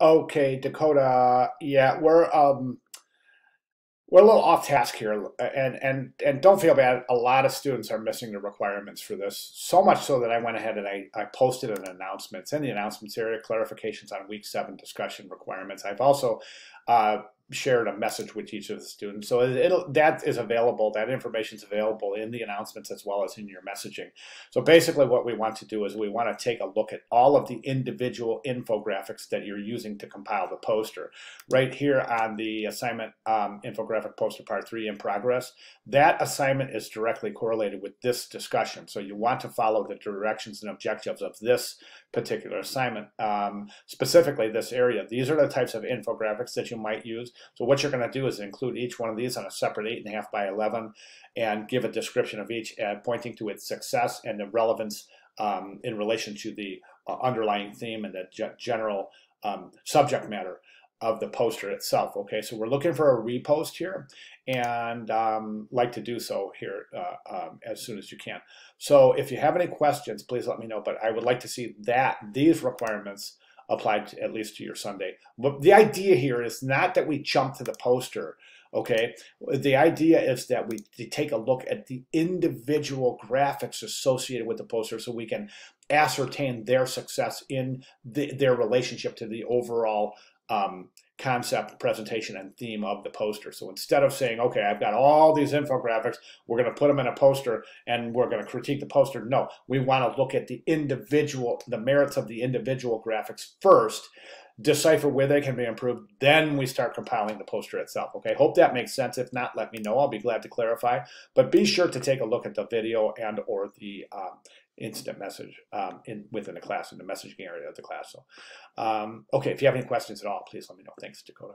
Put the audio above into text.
Okay, Dakota. Yeah, we're um, we're a little off task here, and and and don't feel bad. A lot of students are missing the requirements for this. So much so that I went ahead and I, I posted an announcement. In the announcements area, clarifications on week seven discussion requirements. I've also uh, shared a message with each of the students. So it'll, that is available, that information is available in the announcements as well as in your messaging. So basically what we want to do is we want to take a look at all of the individual infographics that you're using to compile the poster. Right here on the assignment um, infographic poster part three in progress, that assignment is directly correlated with this discussion. So you want to follow the directions and objectives of this particular assignment, um, specifically this area. These are the types of infographics that you might use. So what you're going to do is include each one of these on a separate 8.5 by 11 and give a description of each uh, pointing to its success and the relevance um, in relation to the uh, underlying theme and the general um, subject matter of the poster itself. Okay, so we're looking for a repost here and um, like to do so here uh, um, as soon as you can. So if you have any questions, please let me know, but I would like to see that these requirements applied to, at least to your Sunday. But the idea here is not that we jump to the poster, okay? The idea is that we take a look at the individual graphics associated with the poster so we can ascertain their success in the, their relationship to the overall um, concept, presentation, and theme of the poster. So instead of saying, okay, I've got all these infographics, we're going to put them in a poster and we're going to critique the poster. No, we want to look at the individual, the merits of the individual graphics first, decipher where they can be improved, then we start compiling the poster itself. Okay, hope that makes sense. If not, let me know. I'll be glad to clarify. But be sure to take a look at the video and or the um, instant message um, in within the class in the messaging area of the class. So, um, okay, if you have any questions at all, please let me know. Thanks, Dakota.